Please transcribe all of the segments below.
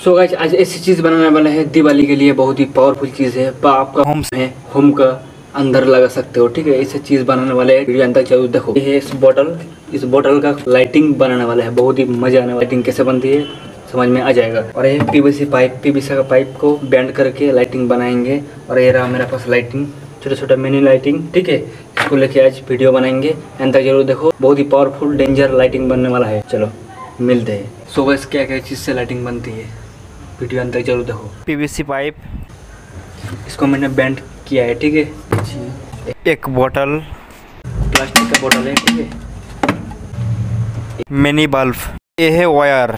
So guys आज ऐसी चीज़ बनाने वाला है, दिवाली के लिए बहुत ही पावरफुल चीज़ है। आपका होम है होम का अंदर लगा सकते हो, ठीक है? ऐसे चीज़ बनाने वाले है। वीडियो अंदर चलो देखो। ये इस बोतल इस बोतल का लाइटिंग बनाने वाला है। बहुत ही मज़ा आने वाला लाइटिंग कैसे बनती है, समझ में आ जाएगा। और ये पीवीसी पाइप पीवीसी का पाइप को बैंड करके लाइटिंग बनाएँगे। और ये रहा मेरे पास लाइटिंग छोटा छोटा मिनी लाइटिंग ठीक है? इसको लेके आज वीडियो बनाएँगे। अंत तक ज़रूर देखो। बहुत ही पावरफुल डेंजर लाइटिंग बनने वाला है। चलो, मिलते हैं। सो बस क्या क्या चीज़ से लाइटिंग बनती है? वीडियो तक ज़रूर देखो। पीवीसी पाइप इसको मैंने बैंड किया है ठीक है? एक बोतल प्लास्टिक का बोतल है ठीक है? मिनी बल्ब ये है वायर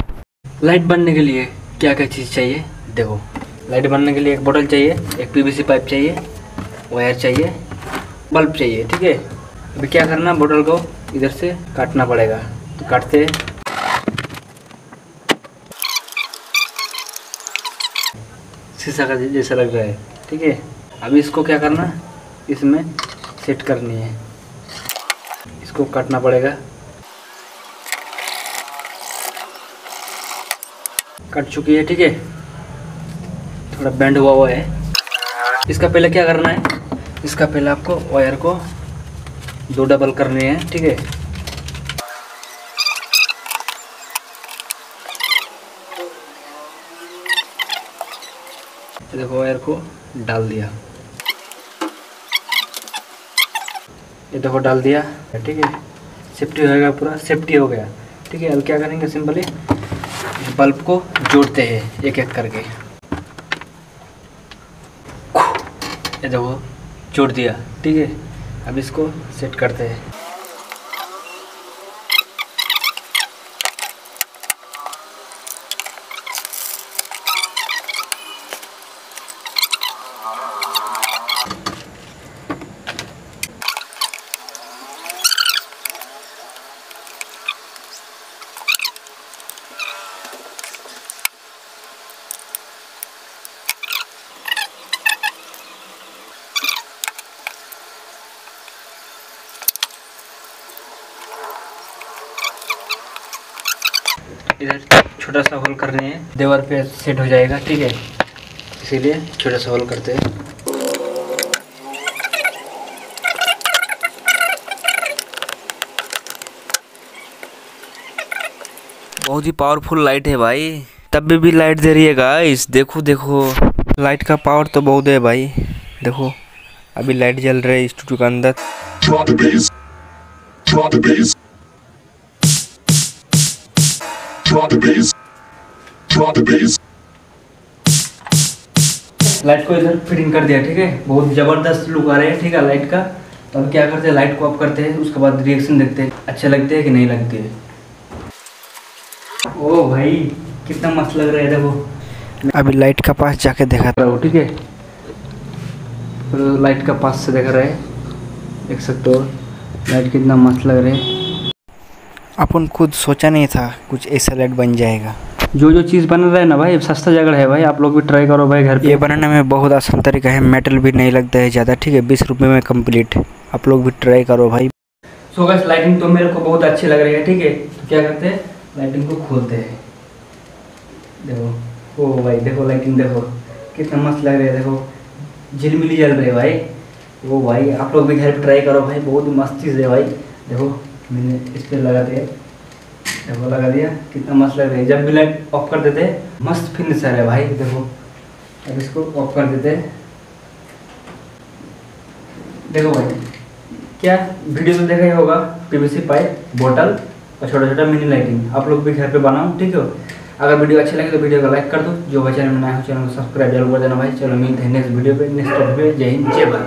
लाइट बनने के लिए क्या क्या चीज़ चाहिए? देखो। लाइट बनने के लिए एक बोतल चाहिए एक पीवीसी पाइप चाहिए वायर चाहिए बल्ब चाहिए ठीक है? अभी क्या करना? बोतल को इधर से काटना पड़ेगा। तो काटते शीशा का जैसा लग रहा है, ठीक है? अभी इसको क्या करना? इसमें सेट करनी है। इसको काटना पड़ेगा। कट चुकी है, ठीक है? थोड़ा बेंड हुआ हुआ है। इसका पहले क्या करना है? इसका पहले आपको वायर को दो डबल करने हैं, ठीक है? देखो वायर को डाल दिया। ये देखो डाल दिया, ठीक है। सेफ्टी होएगा पूरा सेफ्टी हो गया। ठीक है, अब क्या करेंगे सिंपली बल्ब को जोड़ते हैं एक एक करके। ये देखो, जोड़ दिया, ठीक है। अब इसको सेट करते हैं। इधर छोटा सा होल करने हैं। देवर पे सेट हो जाएगा ठीक है? इसीलिए छोटा सा होल करते हैं। बहुत ही पावरफुल लाइट है भाई। तब भी, भी लाइट दे रही है गाइस देखो देखो। लाइट का पावर तो बहुत है भाई। देखो अभी लाइट जल रहा है स्टूडियो के अंदर। Drop the bass. लाइट को इधर फिटिंग कर दिया ठीक है? बहुत ज़बरदस्त लुक आ रहा है ठीक है लाइट का। तो अब क्या करते हैं लाइट को ऑफ़ करते हैं उसके बाद रिएक्शन देखते हैं अच्छे लगते हैं कि नहीं लगते हैं। ओ भाई कितना मस्त लग रहा है देखो। अभी लाइट का पास जाके देखा रहा हूँ ठीक है? लाइट का पास से देख रहे हैं देख सकते हो। लाइट कितना मस्त लग रहा है। अपन खुद सोचा नहीं था कुछ ऐसा लाइट बन जाएगा। जो जो चीज़ बन रहा है ना भाई सस्ता जगह है भाई आप लोग भी ट्राई करो भाई घर पे। ये बनाने में बहुत आसान तरीका है मेटल भी नहीं लगता है ज़्यादा ठीक है? बीस रुपये में कंप्लीट आप लोग भी ट्राई करो भाई। सो गैस लाइटिंग तो मेरे को बहुत अच्छी लग रही है ठीक है? तो क्या करते हैं? लाइटिंग को खोलते हैं। देखो ओ भाई देखो लाइटिंग देखो। कितना मस्त लग रहा है देखो। झिलमिली जल रही है भाई। वो भाई आप लोग भी घर पे ट्राई करो भाई बहुत मस्त चीज़ है भाई। देखो मैंने इस पर लगाते हैं देखो लगा दिया कितना मस्त लग रहा है। जब भी लाइट ऑफ़ कर देते मस्त फिनिशर है भाई, देखो। अब इसको ऑफ़ कर देते देखो भाई, क्या वीडियो में देखा ही होगा पीवीसी पाइप बोतल और छोटा छोटा मिनी लाइटिंग आप लोग भी घर पे बनाओ, ठीक है? अगर वीडियो अच्छी लगे तो वीडियो को लाइक कर दो। जो भाई चैनल में नया हो चैनल को सब्सक्राइब ज़रूर कर देना भाई। चलो मिलते हैं नेक्स्ट वीडियो पे नेक्स्ट टॉपिक पे। जय हिंद, जय भारत।